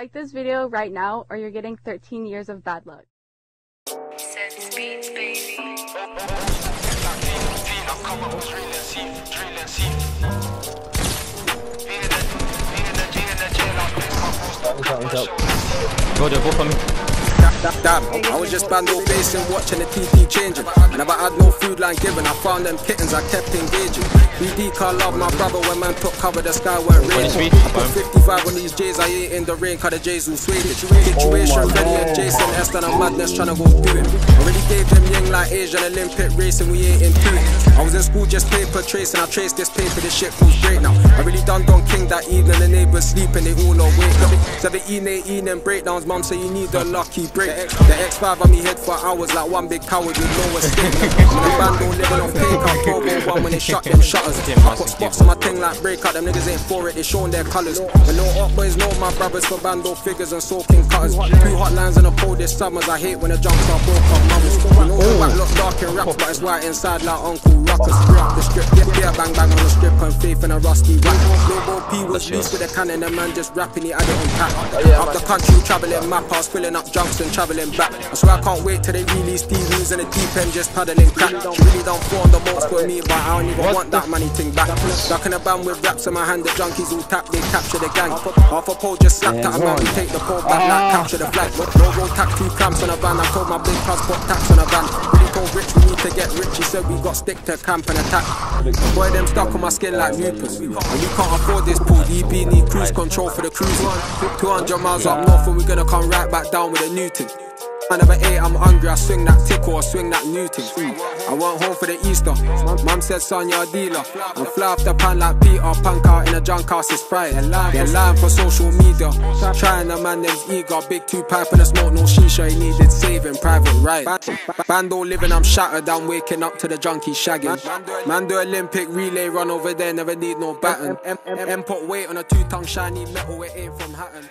Like this video right now or you're getting 13 years of bad luck. Sense beats, baby. Go there, both of me. Damn, I was just bando basing, watching the TT changing. And if I had no food line given, I found them kittens, I kept engaging. BD car love my brother when man took cover, the sky went rain. sweet. I put 55 on these J's, I ain't in the rain, cause the J's will sway it. Situation, oh Freddy and Jason, Eston and Madness trying to go do it. Already gave them young like Asian Olympic racing, we ain't in two. I was in school just paper tracing, I traced this paper, this shit feels great now. I really done Don King that evening, the neighbors sleeping, they all awake now. 17, 18 and breakdowns, mum say you need a lucky break. The X5 on me head for hours like one big coward with no escape. now. the band don't living on fake, I'm Turbo one when they shut them shutters. I put spots on my thing like break out, them niggas ain't for it, they showing their colours. But no up boys know my brothers for bando figures and soaking cutters. Two hot lines on the pole this summers, I hate when the jumps are broke up mothers. We know the oh. white look dark and raps, but it's white inside like Uncle Ruckus. Free up the strip, yeah, yeah, bang bang on the strip and faith in a rusty rap. Lobo P was loose with a cannon, the man just rapping, he had it on tap. Up the country, travelling map, I was filling up junks and travelling back. I swear I can't wait till they release TVs in the deep end, just paddling crack. She really don't fall on the most for me, but I don't even want that money thing back. Stuck in a band with raps in my hand, the junkies all tap, they capture the gang. Half a pole just slapped at a man, we take the pole back, like capture the flag. No road tax, two cramps on a van, I told my big cuz put tax on a van. Really told Rich we need to get rich, he said we got stick to camp and attack. Boy, them stuck on my skin like lupus. And you can't afford this pool, DB need cruise control for the cruise. 200 miles up north and we're gonna come right back down with a new thing. I never ate, I'm hungry, I swing that tickle or swing that new thing. I went home for the Easter. Mum said, son, you're a dealer. I'm fly off the pan like Peter, punk out in a junk house, it's Friday. They're lying for social media. Trying a man them's eager. Big two pipe and a smoke, no shisha, he needed saving, Private Ryan. Bando living, I'm shattered, I'm waking up to the junkie shagging. Man do Olympic relay run over there, never need no baton. M put weight on a two tongue shiny metal, it ain't from Hatton.